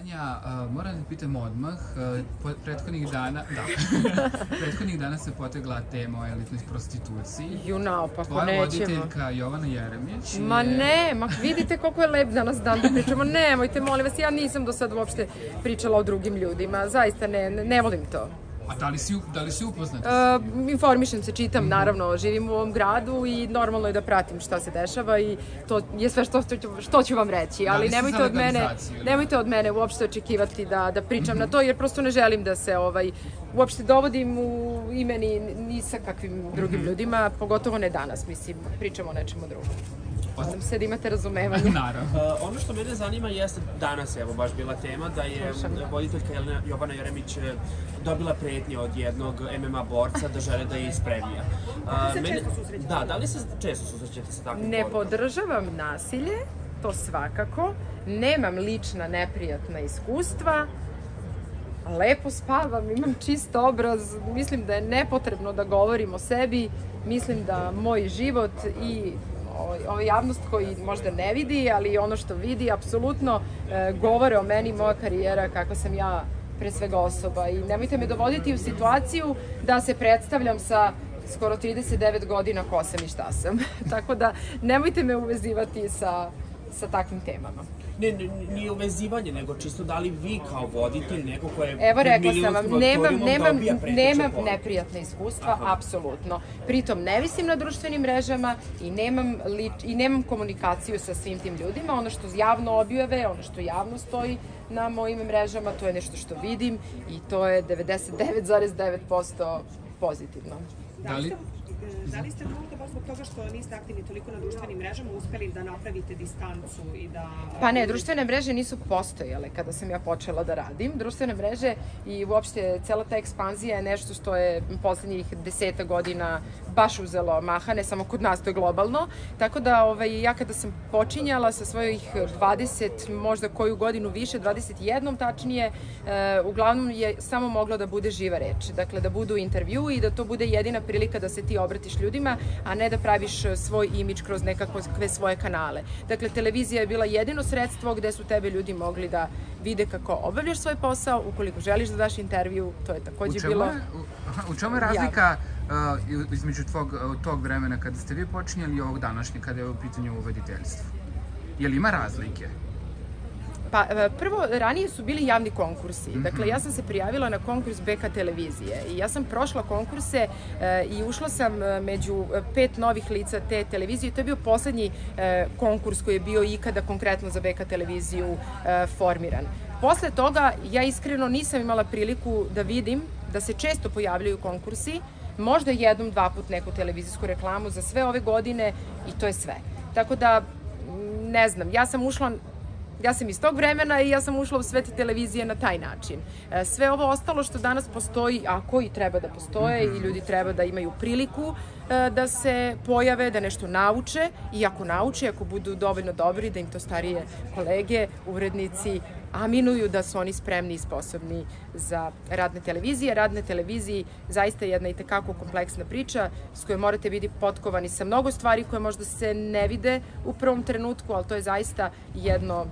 Sanja, uh, moram da pitam odmah, uh, prethodnih dana, da, prethodnih dana se potegla tema o elitnoj prostituciji. Ju naopako, Tvoja nećemo. voditeljka Jovana Jeremić Ma je... ne, ma vidite koliko je lep danas dan da pričamo. Nemojte, molim vas, ja nisam do sad uopšte pričala o drugim ljudima. Zaista ne, ne volim to. A da li si, da li si upoznata? Uh, informišem se, čitam, naravno, živim u ovom gradu i normalno je da pratim šta se dešava i to je sve što, što, ću, što ću vam reći, Da li ali si nemojte od mene, nemojte od mene uopšte očekivati da, da pričam na to, jer prosto ne želim da se ovaj, uopšte dovodim u ime ni, sa kakvim drugim ljudima, pogotovo ne danas, mislim, pričamo o nečemu drugom. Nadam se da imate razumevanje. Naravno. Uh, ono što mene zanima jeste, danas evo baš bila tema, da je Slušam. voditeljka Jelena Jovana Jeremić eh, dobila pretnje od jednog MMA borca da žele da je isprevija. Uh, se često susrećete? Da, da li se često susrećete sa takvim Ne porukama? podržavam nasilje, to svakako. Nemam lična neprijatna iskustva. Lepo spavam, imam čist obraz. Mislim da je nepotrebno da govorim o sebi. Mislim da moj život i ova javnost koji možda ne vidi, ali ono što vidi, apsolutno e, govore o meni, moja karijera, kako sam ja pre svega osoba. I nemojte me dovoditi u situaciju da se predstavljam sa skoro 39 godina ko sam i šta sam. Tako da nemojte me uvezivati sa, sa takvim temama. Ne, ne, nije uvezivanje, nego čisto da li vi kao voditelj, neko ko je Evo rekla sam vam, nemam, nemam, nemam neprijatne iskustva, Aha. apsolutno. Pritom ne visim na društvenim mrežama i nemam, lič, i nemam komunikaciju sa svim tim ljudima. Ono što javno objave, ono što javno stoji na mojim mrežama, to je nešto što vidim i to je 99,9% pozitivno. Da li, ste, da li ste možda baš zbog toga što niste aktivni toliko na društvenim mrežama uspeli da napravite distancu i da... Pa ne, društvene mreže nisu postojale kada sam ja počela da radim. Društvene mreže i uopšte cela ta ekspanzija je nešto što je poslednjih deseta godina baš uzelo maha, ne samo kod nas, to je globalno. Tako da ovaj, ja kada sam počinjala sa svojih 20, možda koju godinu više, 21 tačnije, e, uglavnom je samo moglo da bude živa reč. Dakle, da budu intervju i da to bude jedina prilika da se ti obratiš ljudima, a ne da praviš svoj imidž kroz nekakve svoje kanale. Dakle, televizija je bila jedino sredstvo gde su tebe ljudi mogli da vide kako obavljaš svoj posao, ukoliko želiš da daš intervju, to je U takođe čemu bilo... u, u čemu je razlika uh, između tvog, tog vremena kada ste vi počinjali i ovog današnje kada je u pitanju uvoditeljstvo? Je li ima razlike? Pa e, prvo, ranije su bili javni konkursi. Dakle, ja sam se prijavila na konkurs BK televizije i ja sam prošla konkurse e, i ušla sam e, među pet novih lica te televizije. To je bio poslednji e, konkurs koji je bio ikada konkretno za BK televiziju e, formiran. Posle toga, ja iskreno nisam imala priliku da vidim da se često pojavljaju konkursi, možda jednom, dva put neku televizijsku reklamu za sve ove godine i to je sve. Tako da, m, ne znam, ja sam ušla Ja sam iz tog vremena i ja sam ušla u svet televizije na taj način. E, Sve ovo ostalo što danas postoji, a koji treba da postoje i ljudi treba da imaju priliku e, da se pojave, da nešto nauče i ako nauče, ako budu dovoljno dobri, da im to starije kolege, urednici aminuju da su oni spremni i sposobni za rad na televiziji. Rad na televiziji zaista je jedna i tekako kompleksna priča s kojoj morate biti potkovani sa mnogo stvari koje možda se ne vide u prvom trenutku, ali to je zaista jedno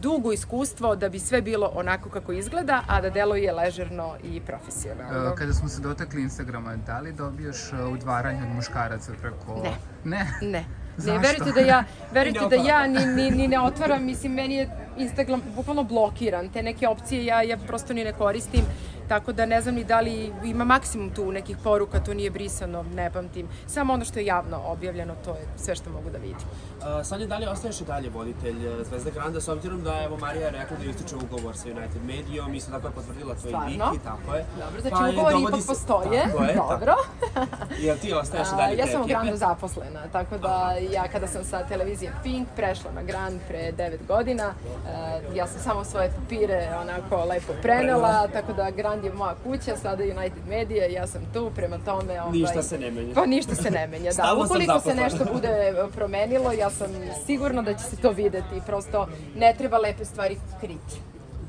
dugo iskustvo da bi sve bilo onako kako izgleda, a da deluje ležerno i profesionalno. Uh, kada smo se dotakli Instagrama, da li dobijaš uh, udvaranje od muškaraca preko... Ne. Ne? Ne. Ne, verujte da ja, verujte ne da ja ni, ni, ni ne otvaram, mislim, meni je Instagram bukvalno blokiran, te neke opcije ja, ja prosto ni ne koristim, tako da ne znam ni da li ima maksimum tu nekih poruka, to nije brisano, ne pamtim. Samo ono što je javno objavljeno, to je sve što mogu da vidim. Uh, Sanja, da li ostaješ i dalje voditelj uh, Zvezda Granda, s obzirom da evo Marija je rekla da ističe ugovor sa United Medijom, isto tako je potvrdila tvoj Stvarno? Viki, tako je. Dobro, znači Pa je ugovori dovodi ipak se- postoje. Tako je, Dobro. Jel ti ostaješ i A, dalje ja sam u? Grandu zaposlena, tako da ja kada sam sa televizije Pink prešla na Grand pre 9 godina, e, ja sam samo svoje papire onako lepo prenela, tako da Grand je moja kuća, sada je United Media, ja sam tu, prema tome... Ovaj, Ništa se ne menja. Pa ništa se ne menja, da. Ukoliko se nešto bude e, promenilo, ja sam sigurna da će se to videti, prosto ne treba lepe stvari kriti.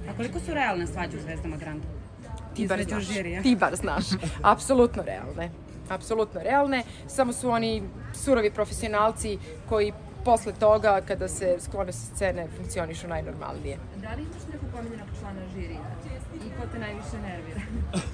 A koliko su realne svađe u Zvezdama Granda? Ti bar znaš. žirija. Ti bar znaš. Apsolutno realne. Apsolutno realne. Samo su oni surovi profesionalci koji posle toga, kada se sklone sa scene, funkcionišu najnormalnije. Da li imaš nekog omiljenog člana žirija? I ko te najviše nervira?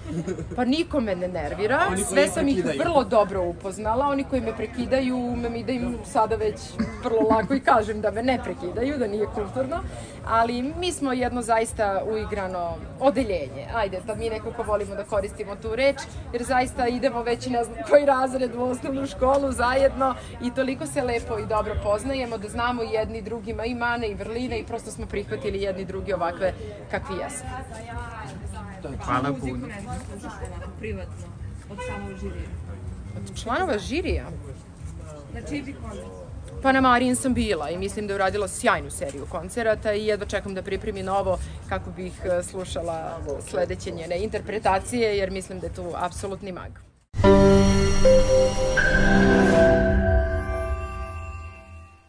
Pa niko me ne nervira, sve sam ih vrlo dobro upoznala, oni koji me prekidaju, umem i da im sada već vrlo lako i kažem da me ne prekidaju, da nije kulturno, ali mi smo jedno zaista uigrano odeljenje, ajde, da mi nekako volimo da koristimo tu reč, jer zaista idemo već i ne znam koji razred u osnovnu školu zajedno i toliko se lepo i dobro poznajemo da znamo jedni drugima i mane i vrline i prosto smo prihvatili jedni drugi ovakve kakvi jesmo. Hvala puno. privatno, od samog žirija. Od članova žirija? Na čiji bi koncert? Pa na Marijin sam bila i mislim da je uradila sjajnu seriju koncerata i jedva čekam da pripremi novo kako bih e, slušala sledeće njene interpretacije jer mislim da je tu apsolutni mag.